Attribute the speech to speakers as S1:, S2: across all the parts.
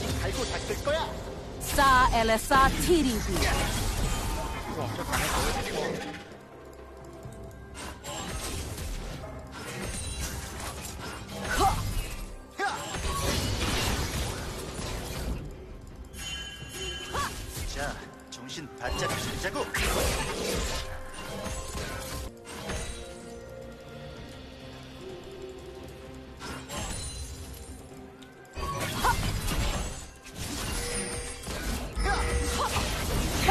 S1: 아직 갈고 닦을 거야.
S2: 싸 LSR 티리비.
S1: 자, 정신 바짝 차리자고.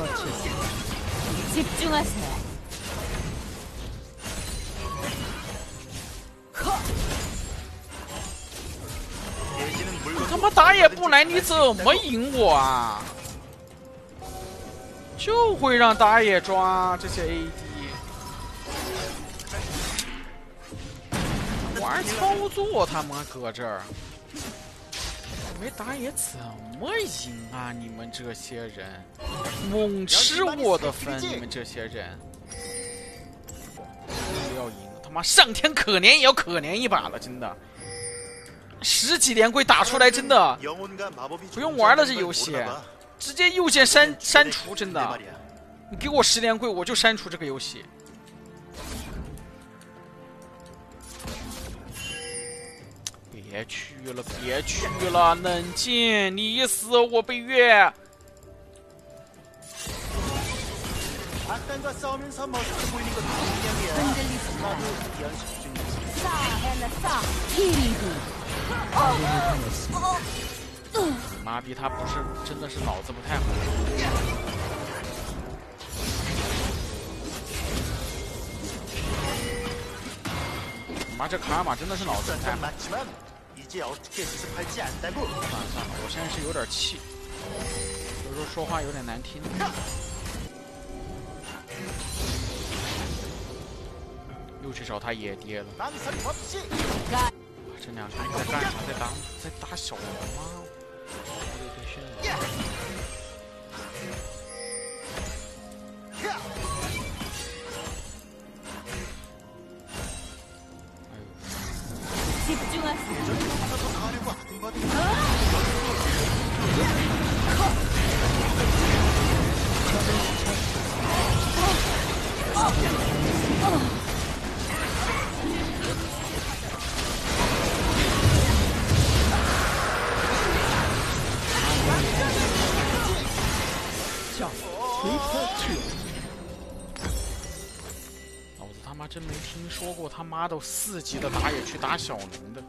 S2: 라 라스리안 온디 집중하세요
S3: 他妈打野不来，你怎么赢我啊？就会让打野抓这些 AD，玩操作他妈搁这儿， 没打野怎么赢啊你们这些人？猛吃我的分你们这些人。要赢他妈上天可怜也要可怜一把了真的。十几连跪打出来真的。不用玩了这游戏直接右键删删除真的。你给我十连跪我就删除这个游戏。别去了，别去了，冷静。你一死，我被
S2: 越。你
S3: 妈逼，他不是真的是脑子不太好。你妈这卡尔玛真的是脑子不太好。
S1: 接确实是己拍简单不？
S3: 算了算了，我现在是有点气，有时候说话有点难听。又去找他野爹了。
S1: 哇、
S3: 这两枪在干啥？在打在打小龙吗？了。
S2: 집중하세요
S3: 说过他妈的四级的打野去打小龙的。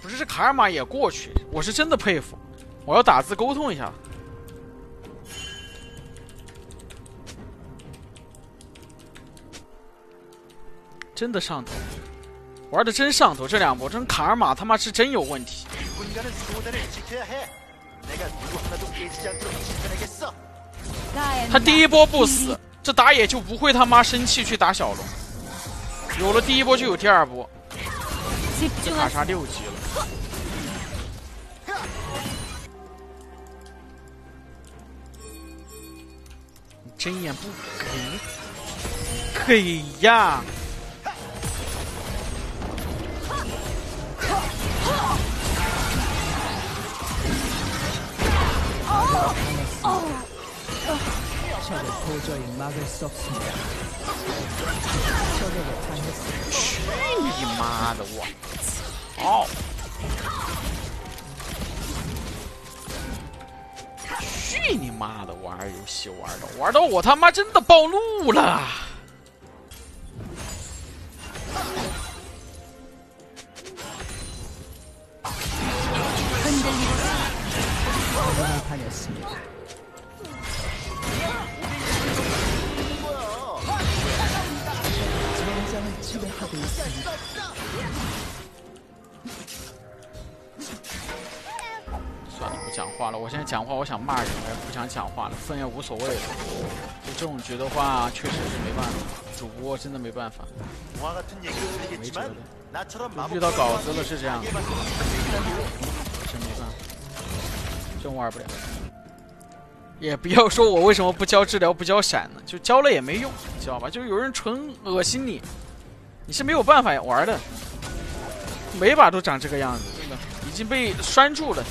S3: 不是这卡尔玛也过去，我是真的佩服。我要打字沟通一下。真的上头，玩的真上头。这两波真卡尔玛他妈是真有问题。他第一波不死，这打野就不会他妈生气去打小龙。有了第一波就有第二波，
S2: 这卡
S3: 莎六级了，你真眼不给呀。去你妈的！我操！去你妈的！玩游戏玩的玩到我他妈真的暴怒了！
S4: 하고 있습니다.
S3: 算了，不讲话了。我现在讲话，我想骂人，我也不想讲话了，分也无所谓了。就这种局的话，确实是没办法，主播真的没办法。
S1: 동화 같은 얘기로 들리겠지만 나처럼 마법
S3: 遇到稿子了是这样，真没办法，真玩不了。也不要说我为什么不教治疗不教闪呢？就教了也没用，你知道吧？就有人纯恶心你， 你是没有办法玩的。每把都长这个样子，真的已经被拴住了。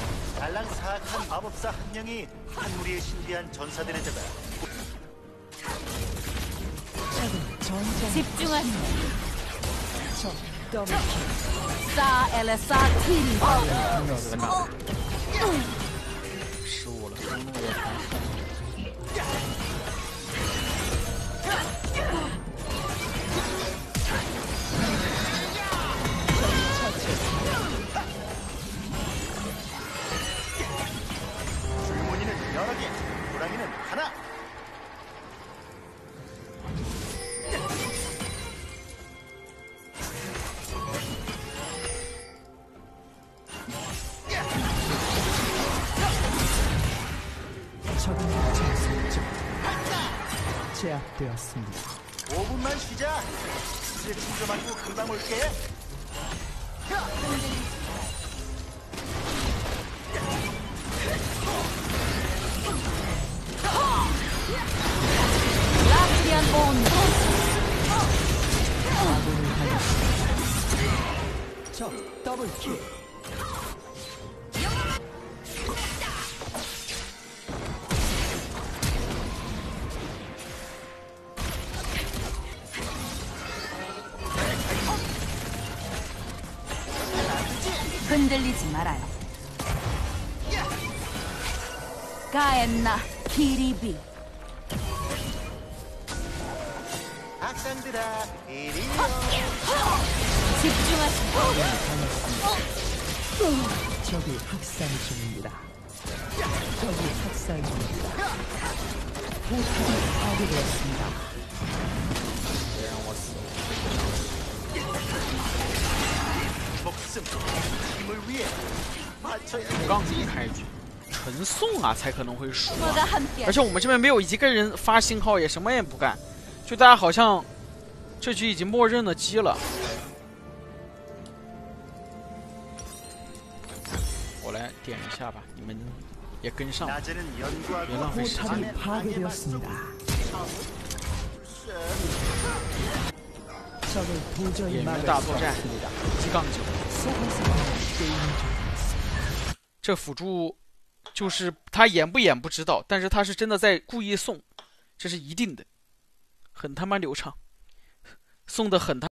S4: 제압되었습니다.
S1: 5분만 쉬자. 이제 침좀 맞고 금방 올게.
S2: 라스리안 온.
S4: 아군을 하였습니다. 적 더블킬
S2: 흔들리지 말아요. 가엔나 키리비.
S1: 악상들아, 이리
S2: 집중하시고
S4: 적이 학살 중입니다. 적이 학살 중입니다. 포탑이 파괴되었습니다.
S3: 五杠一开局纯送啊才可能会输而且我们这边没有一个人发信号也什么也不干就大家好像这局已经默认了鸡了。我来点一下吧你们也跟上
S4: 别浪费
S3: 时间。
S4: 是野
S3: 大作战一杠九。这辅助就是他演不演不知道，但是他是真的在故意送，这是一定的，很他妈流畅，送的很他。